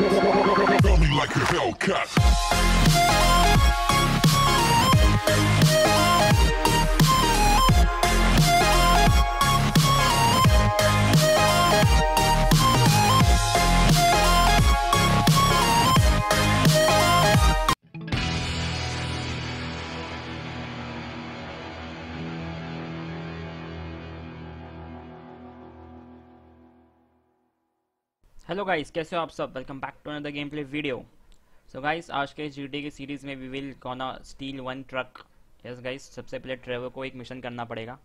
Me like a Hellcat. Hello guys कैसे हो आप सब? Welcome back to another gameplay video so guys आज के जी की सीरीज़ में we will gonna steal one truck yes guys सबसे पहले ट्रेवर को एक मिशन करना पड़ेगा.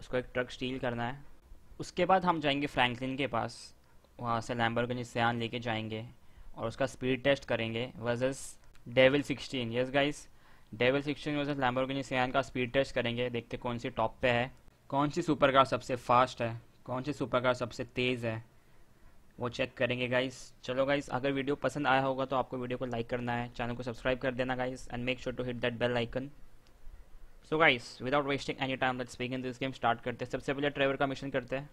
उसको एक ट्रक स्टील करना है. उसके बाद हम जाएँगे फ्रैंकलिन के पास. वहाँ से लैम्बोर्गिनी सियान लेके जाएँगे और उसका स्पीड टेस्ट करेंगे versus Devel 16 yes guys Devel 16 versus Lamborghini Sian का स्पीड टेस्ट करेंगे. देखते कौन सी टॉप पे है. कौन सी सुपर कार सबसे फास्ट है? कौन सी सुपर कार सबसे तेज़ है? वो चेक करेंगे गाइस चलो गाइस अगर वीडियो पसंद आया होगा तो आपको वीडियो को लाइक करना है. चैनल को सब्सक्राइब कर देना guys and make sure to hit that bell icon so guys without wasting any time let's begin this game start करते हैं. सबसे पहले ड्राइवर का मिशन करते हैं.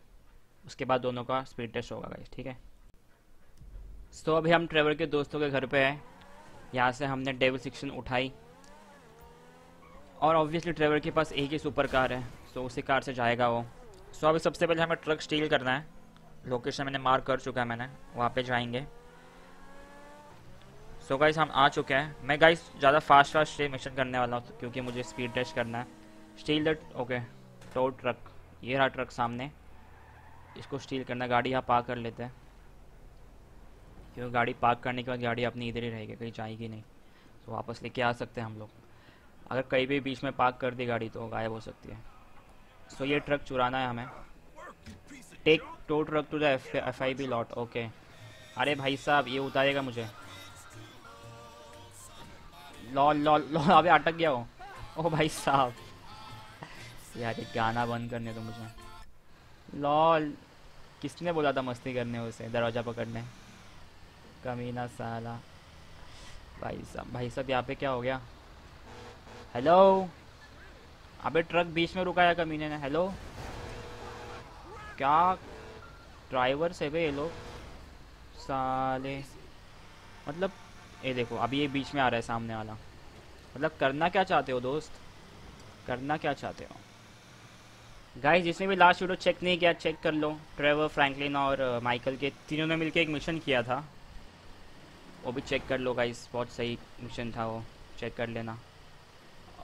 उसके बाद दोनों का स्पीड टेस्ट होगा गाइस ठीक है? सो so, अभी हम ट्रेवर के दोस्तों के घर पे हैं. यहाँ से हमने डेविल सिक्शन उठाई. और ऑब्वियसली ट्रेवर के पास एक ही सुपर कार है सो so, उसी कार से जाएगा वो. सो so, अभी सबसे पहले हमें ट्रक स्टील करना है. लोकेशन मैंने मार्क कर चुका है मैंने, वहाँ पे जाएँगे। सो so गाइस हम आ चुके हैं। मैं गाइस ज़्यादा फास्ट फास्ट मिशन करने वाला हूँ, क्योंकि मुझे स्पीड टेस्ट करना है। Steal the okay tow truck ये रहा ट्रक सामने। इसको स्टील करना है, गाड़ी यहाँ पार्क कर लेते हैं। क्योंकि गाड़ी पार्क करने के बाद गाड़ी अपनी इधर ही रहेगी, कहीं जाएगी नहीं। तो वापस लेके आ सकते हैं हम लोग। अगर कहीं भी बीच में पार्क कर दी गाड़ी तो गायब हो सकती है। सो so ये ट्रक चुराना है हमें। Take tow truck to the F I B lot okay अरे भाई साहब, ये उतारेगा मुझे। लॉल लॉल लॉल, अबे अटक गया हो ओ भाई साहब। यार, ये गाना बंद करने दो मुझे। लॉल, किसने बोला था मस्ती करने उसे, दरवाज़ा पकड़ने? कमीना साला। भाई साहब भाई साहब, यहाँ पे क्या हो गया? हेलो अबे ट्रक बीच में रुकाया कमीने ने हेलो क्या ड्राइवर से वे ये लोग? साले। मतलब ये देखो, अभी ये बीच में आ रहा है सामने वाला। मतलब करना क्या चाहते हो दोस्त? करना क्या चाहते हो? गाइस जिसने भी लास्ट वीडियो चेक नहीं किया चेक कर लो। ट्रेवर फ्रैंकलिन और माइकल के तीनों ने मिलकर एक मिशन किया था। वो भी चेक कर लो गाइस बहुत सही मिशन था वो। चेक कर लेना।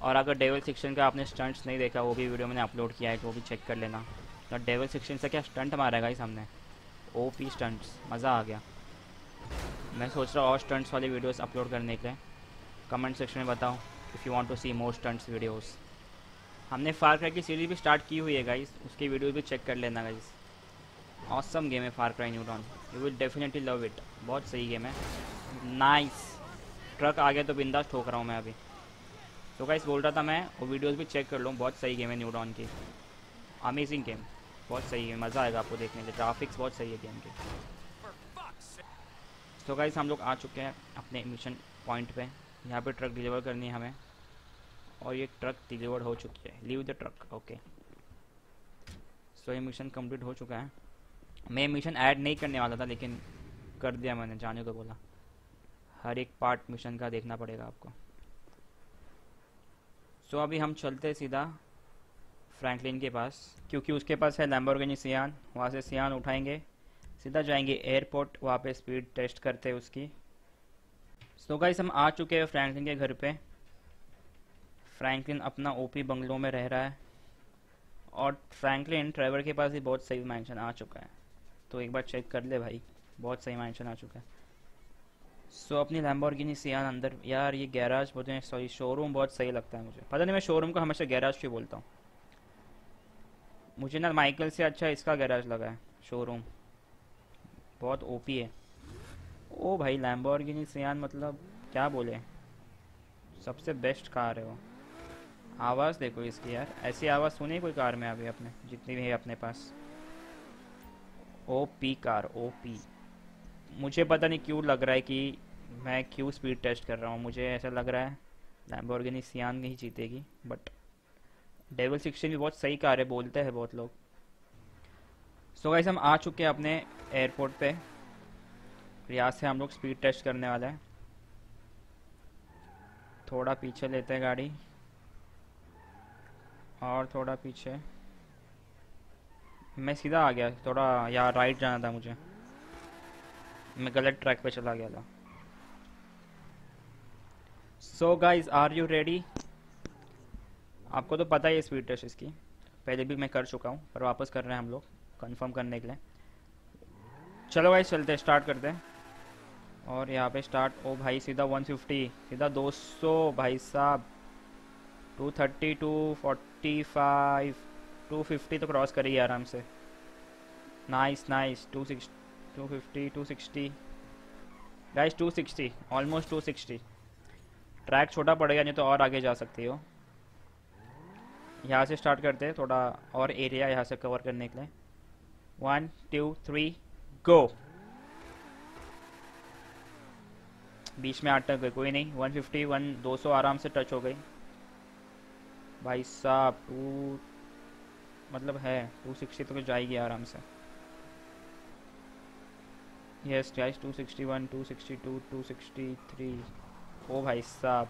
और अगर डेवल सेक्शन का आपने स्टंट्स नहीं देखा, वो भी वीडियो मैंने अपलोड किया है तो वो भी चेक कर लेना। तो डेवल सेक्शन से क्या स्टंट मारा है गाइस हमने? ओ पी स्टंट्स मज़ा आ गया। मैं सोच रहा हूँ और स्टंट्स वाली वीडियोस अपलोड करने के कमेंट सेक्शन में बताओ if you want to see more stunts videos हमने फार क्राई की सीरीज़ भी स्टार्ट की हुई है गाइस उसकी वीडियोस भी चेक कर लेना गाइस ऑसम गेम है Far Cry New Dawn you will definitely love it बहुत सही गेम है। नाइस ट्रक आ गया तो बिंदास ठोक रहा हूँ मैं अभी। तो गाइस बोल रहा था मैं, वो वीडियोस भी चेक कर लूँ। बहुत सही गेम है न्यूटॉन की। अमेजिंग गेम बहुत सही है, मज़ा आएगा आपको देखने के ग्राफिक्स बहुत सही है गेम के। तो गाइस हम लोग आ चुके हैं अपने मिशन पॉइंट पे। यहाँ पे ट्रक डिलीवर करनी है हमें। और ये ट्रक डिलीवर हो चुकी है। Leave the truck okay so ये मिशन कंप्लीट हो चुका है। मैं मिशन ऐड नहीं करने वाला था, लेकिन कर दिया मैंने, जाने को बोला। हर एक पार्ट मिशन का देखना पड़ेगा आपको। सो अभी हम चलते सीधा। फ्रैंकलिन के पास क्योंकि उसके पास है लैम्बोर्गिनी सियान वहाँ से सियान उठाएँगे सीधा जाएँगे एयरपोर्ट वहाँ पे स्पीड टेस्ट करते हैं उसकी। सो गाइस हम आ चुके हैं फ्रैंकलिन के घर पे। फ्रैंकलिन अपना ओपी बंगलों में रह रहा है। और फ्रैंकलिन ट्रेवर के पास भी बहुत सही मैंशन आ चुका है। तो एक बार चेक कर ले भाई बहुत सही मैंशन आ चुका है। सो so, अपनी लैम्बोर्गिनी सियान अंदर यार ये गैराज बोलते हैं सॉरी शोरूम बहुत सही लगता है मुझे। पता नहीं मैं शोरूम को हमेशा गैराज क्यों बोलता हूँ। मुझे ना माइकल से अच्छा इसका गैराज लगा है शोरूम बहुत ओपी है. ओ भाई लैम्बोर्गिनी सियान मतलब क्या बोले? सबसे बेस्ट कार है वो. आवाज़ देखो इसकी यार. ऐसी आवाज़ सुनी कोई कार में अभी अपने? जितनी भी है अपने पास. O P car O P मुझे पता नहीं क्यों लग रहा है कि मैं क्यों स्पीड टेस्ट कर रहा हूँ. मुझे ऐसा लग रहा है लैम्बोर्गिनी सियान नहीं जीतेगी बट डेवल सिक्सटीन भी बहुत सही कार है, बोलते हैं बहुत लोग। सो गाइस हम आ चुके हैं अपने एयरपोर्ट पे। यहाँ से हम लोग स्पीड टेस्ट करने वाले हैं। थोड़ा पीछे लेते हैं गाड़ी। और थोड़ा पीछे। मैं सीधा आ गया, थोड़ा यहाँ राइट जाना था मुझे। मैं गलत ट्रैक पे चला गया था। So guys are you ready आपको तो पता ही है स्पीड टेस्ट इसकी। पहले भी मैं कर चुका हूँ, पर वापस कर रहे हैं हम लोग कंफर्म करने के लिए। चलो भाई, चलते स्टार्ट करते हैं। और यहाँ पे स्टार्ट ओ भाई, सीधा 150 सीधा 200 भाई साहब। 230 245 250 तो क्रॉस करिए आराम से। Nice nice 26 250 260 guys 260 almost 260 track छोटा पड़ेगा, नहीं तो और आगे जा सकती हो। यहाँ से स्टार्ट करते हैं, थोड़ा और एरिया यहाँ से कवर करने के लिए। वन टू थ्री गो बीच में अटक गए, कोई नहीं। 150 वन 200 आराम से टच हो गई। भाई साहब, टू मतलब है 260 तो जाएगी आराम से। यस गाइस 261 262 263 ओ भाई साहब।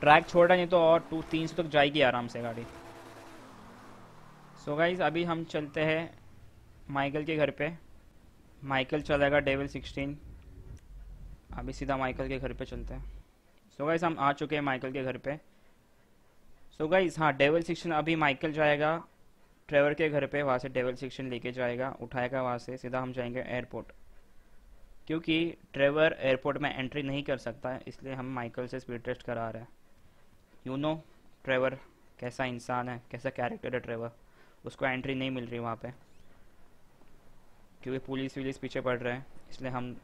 ट्रैक छोड़ छोड़ा नहीं तो और टू तीन सौ तक जाएगी आराम से गाड़ी। सो so गाइज़ अभी हम चलते हैं माइकल के घर पे। माइकल चलेगा डेविल सिक्सटीन अभी सीधा माइकल के घर पे चलते हैं। सो so गाइज़ हम आ चुके हैं माइकल के घर पे। सो so गाइज़ हाँ डेविल सिक्सटीन अभी माइकल जाएगा ट्रेवर के घर पे, वहाँ से डेवल सिक्सटीन लेके जाएगा, उठाएगा वहाँ से, सीधा हम जाएँगे एयरपोर्ट क्योंकि ट्रेवर एयरपोर्ट में एंट्री नहीं कर सकता है इसलिए हम माइकल से स्पीड टेस्ट करा रहे हैं। यू नो ट्रेवर कैसा इंसान है कैसा कैरेक्टर है ट्रेवर उसको एंट्री नहीं मिल रही वहाँ पे। क्योंकि पुलिस विलिस पीछे पड़ रहे हैं इसलिए हम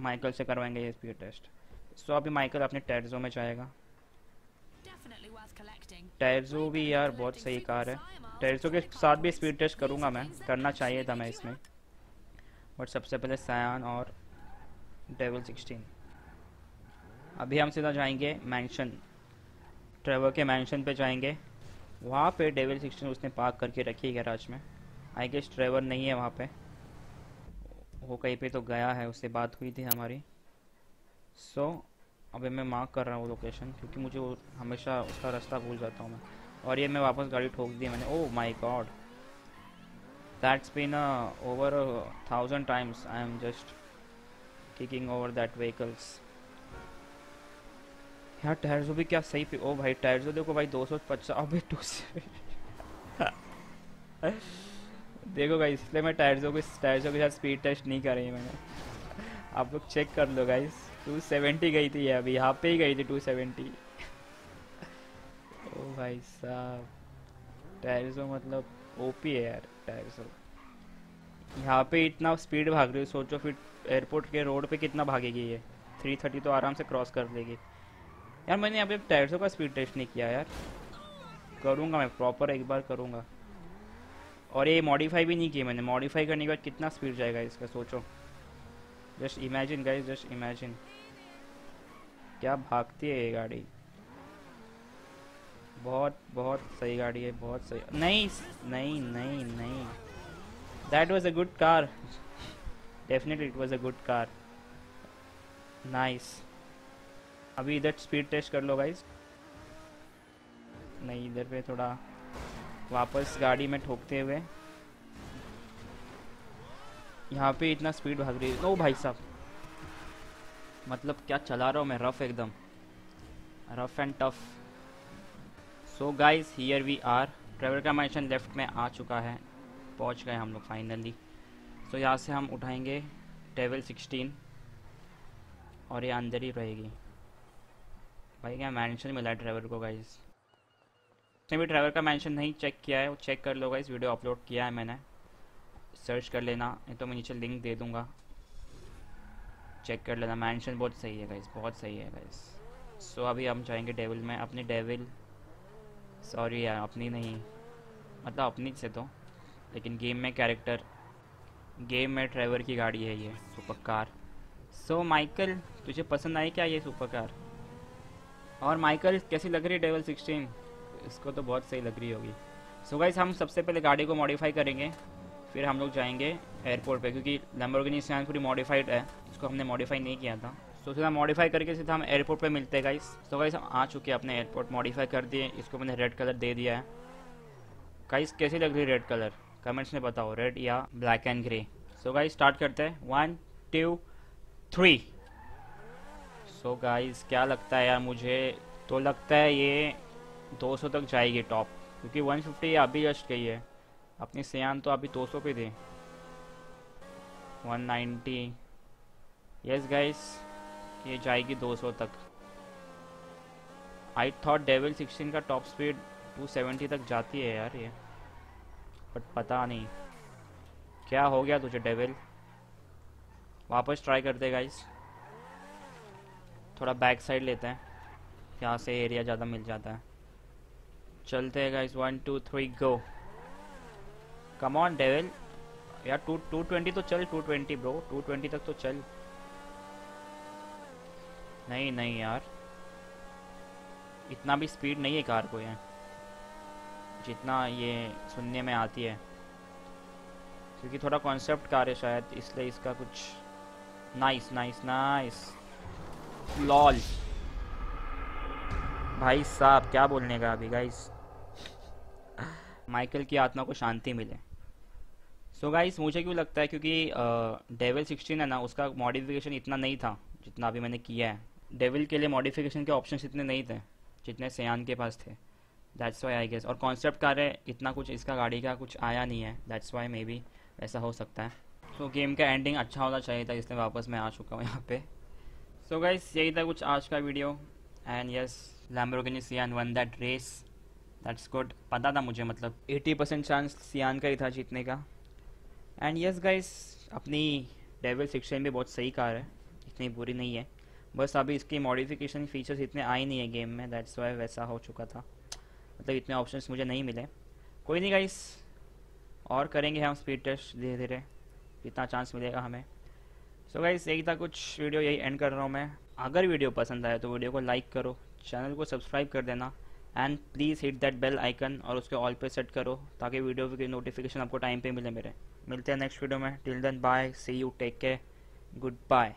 माइकल से करवाएँगे ये स्पीड टेस्ट सो अभी माइकल अपने टैरजो में जाएगा। टैरजो भी यार बहुत सही कार है। टैरजो के साथ भी स्पीड टेस्ट करूँगा मैं। करना चाहिए था मैं इसमें। बट सबसे पहले सयान और डेवल सिक्सटीन अभी हम सीधा जाएँगे मैंशन ट्रेवर के मैंशन पे जाएँगे। वहाँ पे डेवल सिक्सटीन उसने पार्क करके रखी है गैराज में। आई गेस ट्रेवर नहीं है वहाँ पे। वो कहीं पे तो गया है उससे बात हुई थी हमारी। सो so, अभी मैं मार्क कर रहा हूँ लोकेशन क्योंकि मुझे वो हमेशा उसका रास्ता भूल जाता हूँ मैं। और ये मैं वापस गाड़ी ठोक दी मैंने। ओह my god that's been over thousand times I am just kicking over that vehicles यार टायर्स भी क्या सही पे? ओ भाई टायर्स देखो भाई, दो सौ पचास, अबे टू देखो गाइस इसलिए मैं टायर्सों को टायर्सों के साथ स्पीड टेस्ट नहीं कर रही मैंने। आप लोग चेक कर लो गाइस 270 गई थी अभी, यहाँ पे ही गई थी 270 ओ भाई साहब टायर्सो मतलब ओपी है यार टायर्सो यहाँ पे इतना स्पीड भाग रही है, सोचो फिर एयरपोर्ट के रोड पे कितना भागेगी ये? 330 तो आराम से क्रॉस कर लेगी। यार, मैंने अभी टायर्सों का स्पीड टेस्ट नहीं किया यार। करूँगा मैं प्रॉपर एक बार करूँगा। और ये मॉडिफाई भी नहीं किया मैंने। मॉडिफाई करने के बाद कितना स्पीड जाएगा इसका, सोचो। Just imagine guys just imagine क्या भागती है ये गाड़ी? बहुत बहुत सही गाड़ी है, बहुत सही। नहीं नहीं नहीं नहीं। That was a good car definitely it was a good car nice अभी इधर स्पीड टेस्ट कर लो गाइज़ नहीं, इधर पे थोड़ा वापस गाड़ी में ठोकते हुए। यहाँ पे इतना स्पीड भाग रही है। ओ भाई साहब मतलब क्या चला रहा हूँ मैं? रफ एकदम। Rough and tough so guys here we are Trevor का मैंशन लेफ़्ट में आ चुका है। पहुँच गए हम लोग फाइनली सो यहाँ से हम उठाएँगे टेबल सिक्सटीन और ये अंदर ही रहेगी। भाई क्या मैंशन मिला है ड्राइवर को गाइस उसने भी ड्राइवर का मैंशन नहीं चेक किया है वो चेक कर लो गाइस वीडियो अपलोड किया है मैंने। सर्च कर लेना नहीं तो मैं नीचे लिंक दे दूँगा। चेक कर लेना मैंशन बहुत सही है गाइस बहुत सही है गाइस सो so, अभी हम जाएँगे डेविल में अपनी डेविल सॉरी यार अपनी नहीं मतलब अपनी से तो लेकिन गेम में कैरेक्टर गेम में ड्राइवर की गाड़ी है ये सुपर कार सो माइकल तुझे पसंद आई क्या ये सुपर कार और माइकल, कैसी लग रही है डेवल सिक्सटीन इसको तो बहुत सही लग रही होगी। सो so गाइस हम सबसे पहले गाड़ी को मॉडिफाई करेंगे, फिर हम लोग जाएँगे एयरपोर्ट पे, क्योंकि लैम्बोर्गिनी सियान पूरी मॉडिफाइड है, इसको हमने मॉडिफाई नहीं किया था। तो सीधा मॉडिफाई करके सीधा हम एयरपोर्ट पे मिलते हैं गाइस तो गाइस हम आ चुके हैं अपने एयरपोर्ट मॉडिफाई कर दिए, इसको मैंने रेड कलर दे दिया है। गाइस कैसी लग रही है रेड कलर कमेंट्स में बताओ रेड या black and grey so guys start करते हैं। One two three so so guys क्या लगता है यार मुझे? तो लगता है ये 200 तक जाएगी टॉप क्योंकि 150 अभी जस्ट गई है। अपनी सियान तो अभी 200 पे थे। 190 यस गाइस ये जाएगी 200 तक। आई थॉट डेवल 16 का टॉप स्पीड 270 तक जाती है यार ये। बट पता नहीं। क्या हो गया तुझे डेविल वापस ट्राई करते गाइस थोड़ा बैक साइड लेते हैं। यहाँ से एरिया ज़्यादा मिल जाता है। चलते हैं guys one two three go come on devil यार टू टू ट्वेंटी तो चल two twenty bro two twenty तक तो चल। नहीं नहीं यार। इतना भी स्पीड नहीं है कार को यार जितना ये सुनने में आती है। क्योंकि थोड़ा कॉन्सेप्ट कार है शायद, इसलिए इसका कुछ नाइस नाइस नाइस लॉल। भाई साहब क्या बोलने का अभी गाइस माइकल की आत्मा को शांति मिले। सो so गाइस मुझे क्यों लगता है क्योंकि डेविल 16 है ना उसका मॉडिफिकेशन इतना नहीं था जितना अभी मैंने किया है। डेविल के लिए मॉडिफिकेशन के ऑप्शंस इतने नहीं थे जितने सयान के पास थे। दैट्स वाई आई गेस और कॉन्सेप्ट कार है इतना कुछ इसका गाड़ी का कुछ आया नहीं है। दैट्स वाई मे बी ऐसा हो सकता है। सो so, गेम का एंडिंग अच्छा होना चाहिए था इसलिए वापस मैं आ चुका हूँ यहाँ पे। सो so गाइस यही था कुछ आज का video and yes Lamborghini Sian one that race that's good पता था मुझे मतलब 80 परसेंट चांस सियान का ही था जीतने का. एंड यस गाइस अपनी डेविल सिक्सटीन भी बहुत सही कार है. इतनी बुरी नहीं है. बस अभी इसकी मॉडिफिकेशन फीचर्स इतने आए नहीं है गेम में. दैट्स वाई वैसा हो चुका था. मतलब इतने ऑप्शंस मुझे नहीं मिले. कोई नहीं गाइस और करेंगे हम स्पीड टेस्ट धीरे धीरे जितना चांस मिलेगा हमें. सो गाइस यही था कुछ वीडियो यही एंड कर रहा हूँ मैं। अगर वीडियो पसंद आए तो वीडियो को लाइक करो चैनल को सब्सक्राइब कर देना and please hit that bell icon और उसके ऑल पे सेट करो, ताकि वीडियो की नोटिफिकेशन आपको टाइम पे मिले मेरे। मिलते हैं नेक्स्ट वीडियो में। Till then bye see you take care goodbye